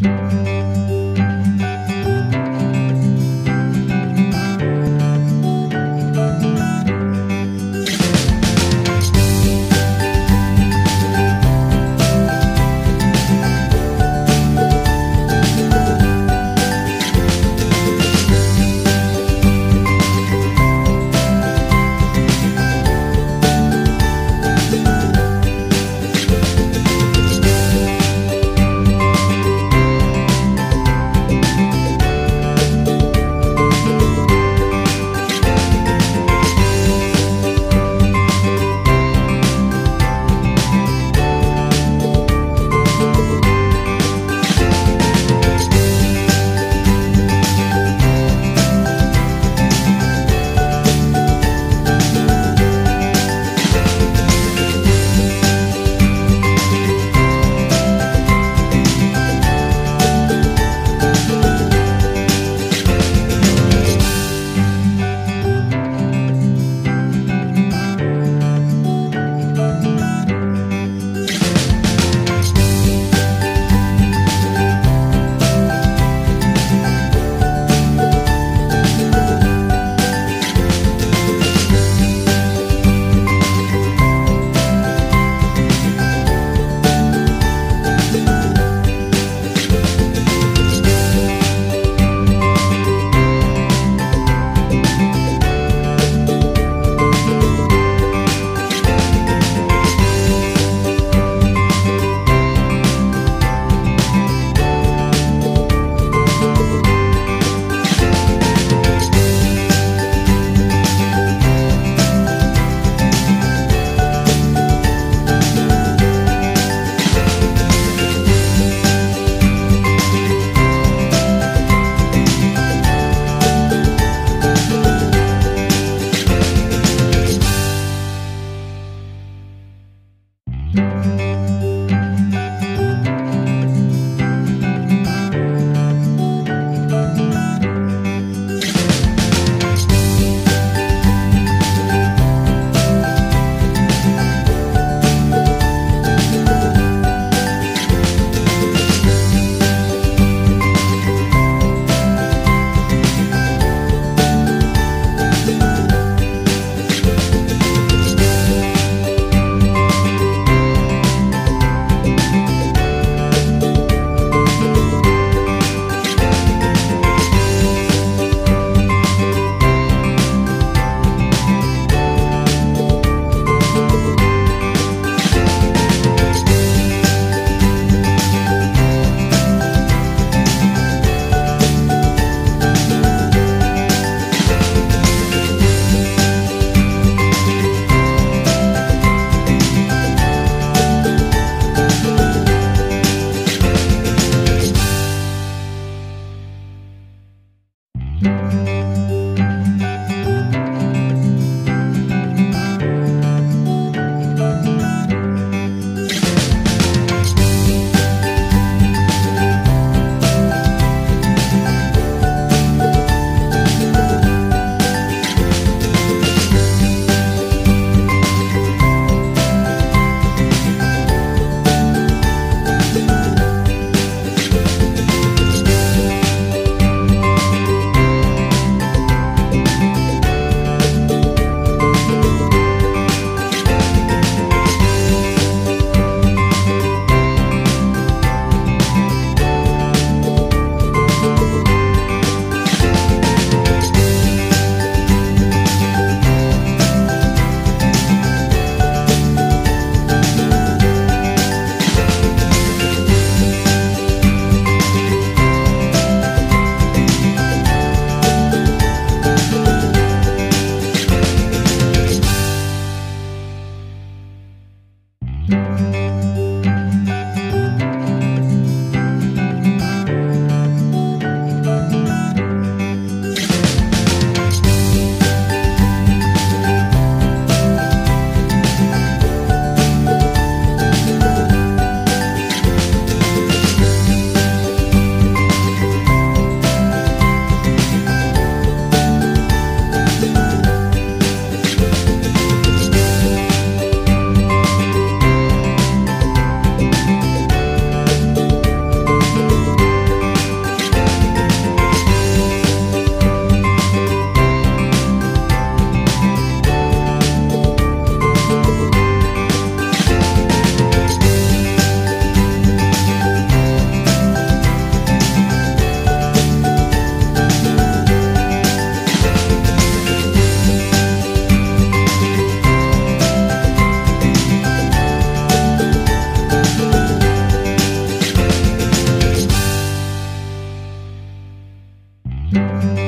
Bye. Música Música